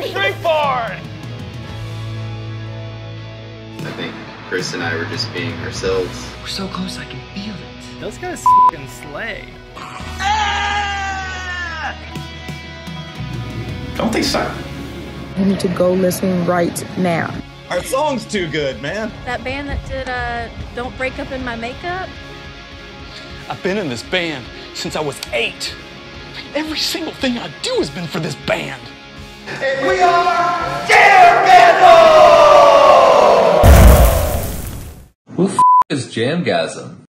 Springboard! I think Chris and I were just being ourselves. We're so close, I can feel it. Those guys fucking slay. Don't they suck? You need to go listen right now. Our song's too good, man. That band that did uh, Don't Break Up in My Makeup? I've been in this band since I was eight. Every single thing I do has been for this band. And we are Jamgasm! Who f- is Jamgasm?